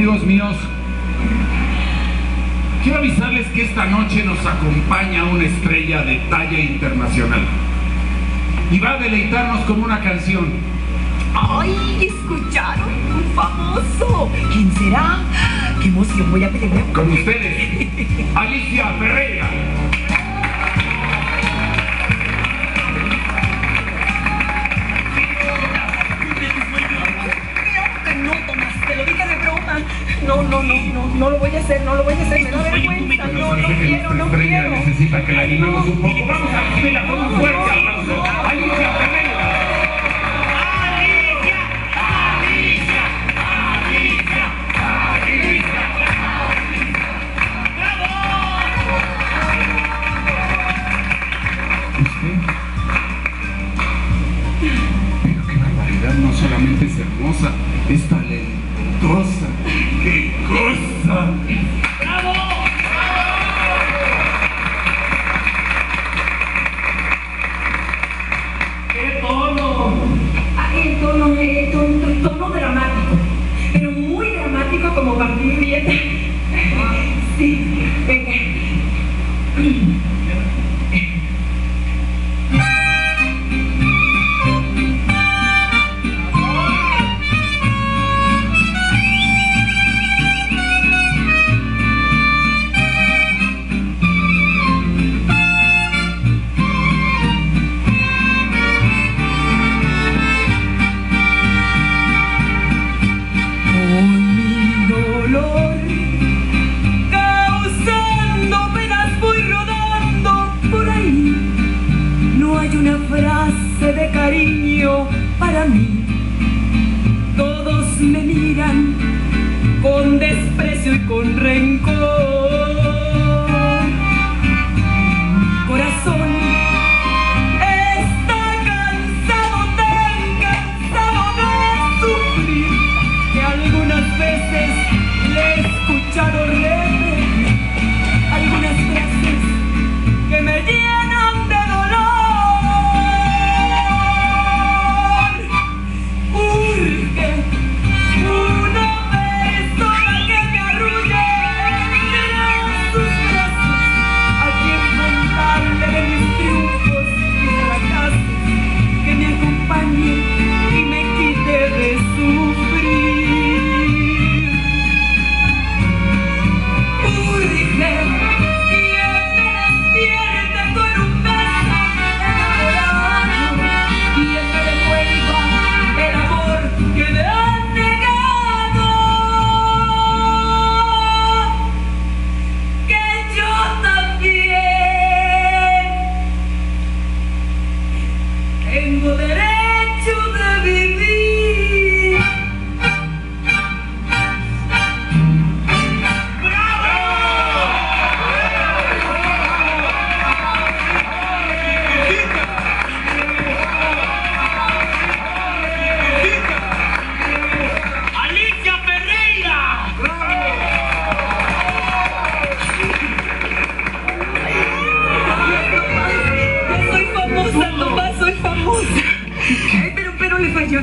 Amigos míos, quiero avisarles que esta noche nos acompaña una estrella de talla internacional. Y va a deleitarnos con una canción. ¡Ay! ¿Escucharon? Un famoso. ¿Quién será? ¡Qué emoción! Voy a pedirle. Con ustedes, Alicia Ferreira. No, no, no, no, no lo voy a hacer, no lo voy a hacer, me da vergüenza. No, no quiero, no quiero. necesita que la animemos un poco. Vamos a recibirla con un fuerte aplauso. Alicia Ferreira. Pero qué barbaridad, no solamente es hermosa, es talentosa. feet. De cariño para mí. Todos me miran con desprecio y con rencor.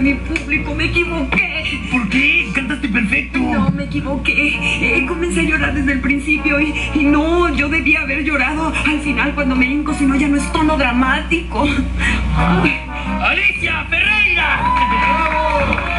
mi público, me equivoqué. ¿Por qué? Cantaste perfecto. No, me equivoqué. Eh, comencé a llorar desde el principio y, no, yo debía haber llorado al final cuando me hinco, si no ya no es tono dramático. Ah, ¡Alicia Ferreira! ¡Bravo!